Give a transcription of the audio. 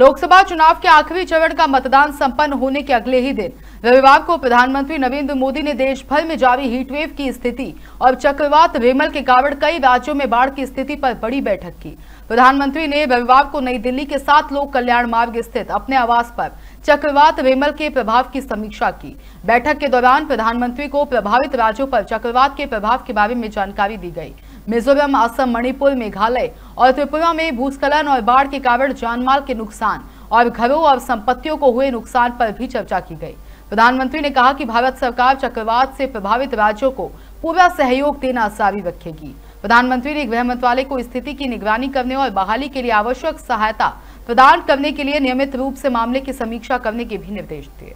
लोकसभा चुनाव के आखिरी चरण का मतदान संपन्न होने के अगले ही दिन रविवार को प्रधानमंत्री नरेंद्र मोदी ने देश भर में जारी हीटवेव की स्थिति और चक्रवात रेमल के कारण कई राज्यों में बाढ़ की स्थिति पर बड़ी बैठक की। प्रधानमंत्री ने रविवार को नई दिल्ली के सात लोक कल्याण मार्ग स्थित अपने आवास पर चक्रवात रेमल के प्रभाव की समीक्षा की। बैठक के दौरान प्रधानमंत्री को प्रभावित राज्यों पर चक्रवात के प्रभाव के बारे में जानकारी दी गई। मिजोरम, असम, मणिपुर, मेघालय और त्रिपुरा में भूस्खलन और बाढ़ के कारण जानमाल के नुकसान और घरों और संपत्तियों को हुए नुकसान पर भी चर्चा की गई। प्रधानमंत्री ने कहा कि भारत सरकार चक्रवात से प्रभावित राज्यों को पूरा सहयोग देना जारी रखेगी। प्रधानमंत्री ने गृह मंत्रालय को स्थिति की निगरानी करने और बहाली के लिए आवश्यक सहायता प्रदान करने के लिए नियमित रूप से मामले की समीक्षा करने के भी निर्देश दिए।